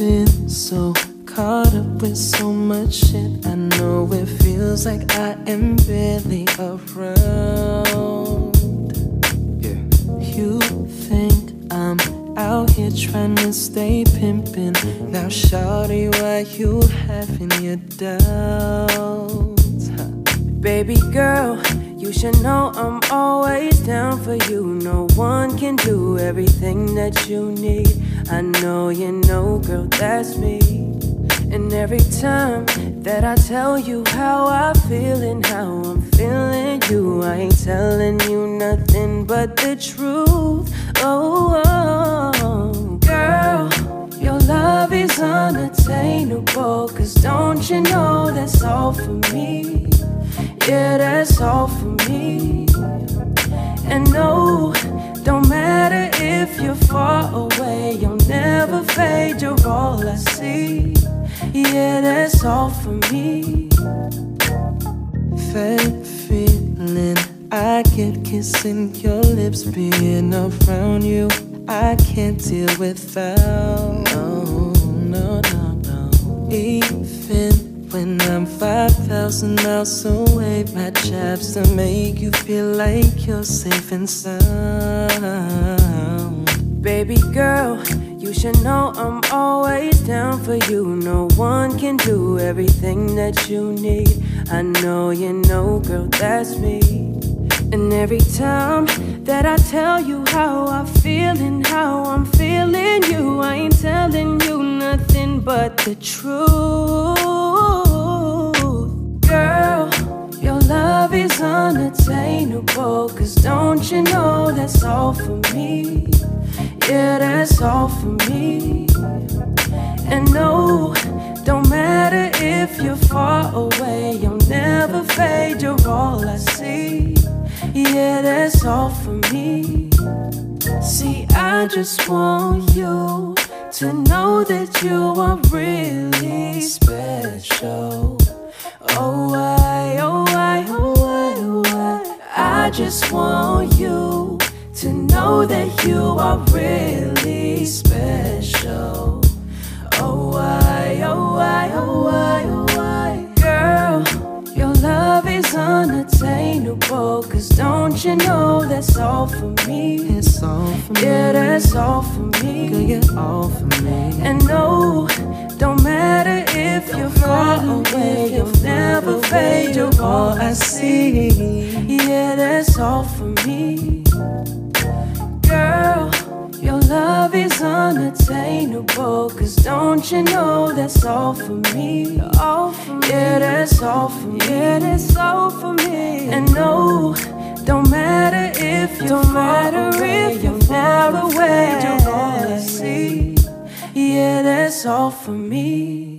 been so caught up with so much shit. I know it feels like I am barely around. Yeah. You think I'm out here trying to stay pimping. Now, shawty, why you having your doubts? Huh. Baby girl you should know I'm always down for you. No one can do everything that you need. I know you know, girl, that's me. And every time that I tell you how I feel and how I'm feeling you, I ain't telling you nothing but the truth. Oh, oh. girl, your love is unattainable. Cause don't you know that's all for me? Yeah, that's all for me. And no, don't matter if you're far away, you'll never fade. You're all I see. Yeah, that's all for me. Fake feeling I get kissing your lips, being around you. I can't deal without. No, no, no, no. Even when I'm 5,000 miles away, my job's to make you feel like you're safe and sound. Baby girl, you should know I'm always down for you. No one can do everything that you need. I know you know, girl, that's me. And every time that I tell you how I feel and how I'm feeling you, I ain't telling you nothing but the truth. That's all for me? Yeah, that's all for me. And no, don't matter if you're far away, you'll never fade. You're all I see. Yeah, that's all for me. See, I just want you to know that you are really special. Oh, why, oh, why, oh, why, oh, why. I just want you to know that you are really special. Oh, why, oh, why, oh, why, oh, why. Girl, your love is unattainable. Cause don't you know that's all for me? It's all for me. Yeah, that's all for me. Girl, you're all for me. And no, don't matter if you're far away, you'll never fade. You're all I see. Yeah, that's all for me. Girl, your love is unattainable. Cause don't you know that's all for me? All for me. Yeah, that's all for me. Yeah, that's all for me. And no, don't matter if you're don't matter if you're far away. You're all I see. Yeah, that's all for me.